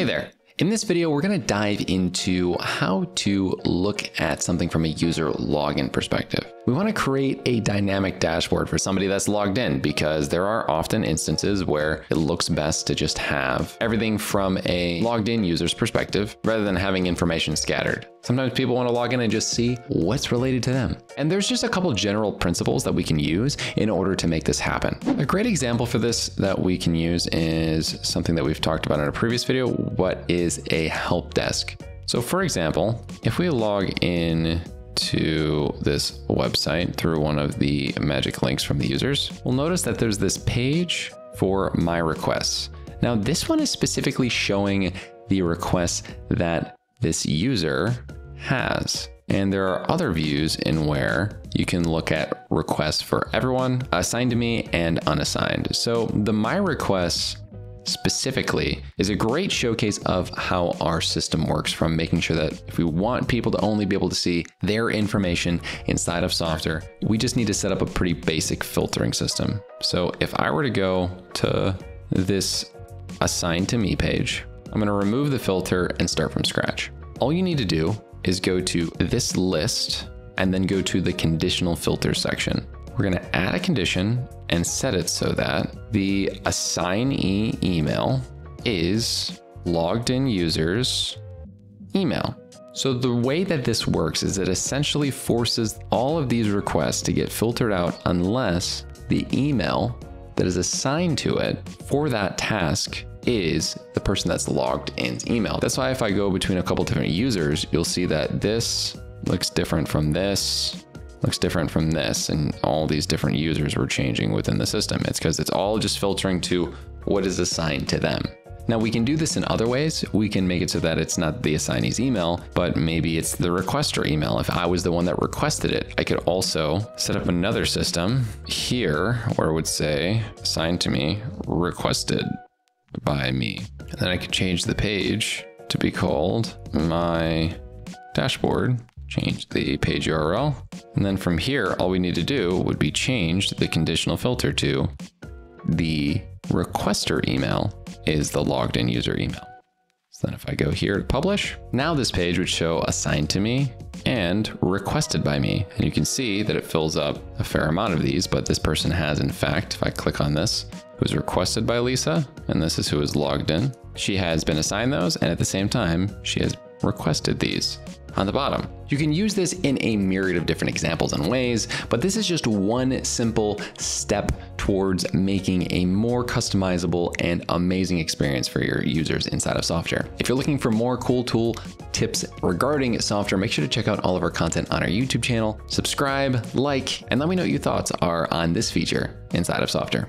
Hey there. In this video, we're going to dive into how to look at something from a user login perspective. We want to create a dynamic dashboard for somebody that's logged in because there are often instances where it looks best to just have everything from a logged in user's perspective rather than having information scattered. Sometimes people want to log in and just see what's related to them. And there's just a couple general principles that we can use in order to make this happen. A great example for this that we can use is something that we've talked about in a previous video, what is a help desk. So for example, if we log in to this website through one of the magic links from the users, we'll notice that there's this page for my requests. Now this one is specifically showing the requests that this user has. And there are other views in where you can look at requests for everyone, assigned to me and unassigned. So the my requests specifically is a great showcase of how our system works from making sure that if we want people to only be able to see their information inside of Softr, we just need to set up a pretty basic filtering system. So if I were to go to this assigned to me page, I'm going to remove the filter and start from scratch. All you need to do is go to this list and then go to the conditional filter section. We're going to add a condition and set it so that the assignee email is logged in users email. So the way that this works is it essentially forces all of these requests to get filtered out unless the email that is assigned to it for that task is the person that's logged in's email. That's why if I go between a couple different users, you'll see that this looks different from this, looks different from this, and all these different users were changing within the system. It's because it's all just filtering to what is assigned to them. Now we can do this in other ways. We can make it so that it's not the assignee's email, but maybe it's the requester email. If I was the one that requested it, I could also set up another system here where it would say assigned to me, requested by me. And then I could change the page to be called my dashboard, change the page URL. And then from here, all we need to do would be change the conditional filter to the requester email is the logged in user email. So then if I go here to publish, now this page would show assigned to me and requested by me. And you can see that it fills up a fair amount of these, but this person has in fact, if I click on this, it was requested by Lisa, and this is who is logged in. She has been assigned those, and at the same time, she has requested these on the bottom. You can use this in a myriad of different examples and ways, but this is just one simple step towards making a more customizable and amazing experience for your users inside of Softr. If you're looking for more cool tool tips regarding Softr, make sure to check out all of our content on our YouTube channel, subscribe, like, and let me know what your thoughts are on this feature inside of Softr.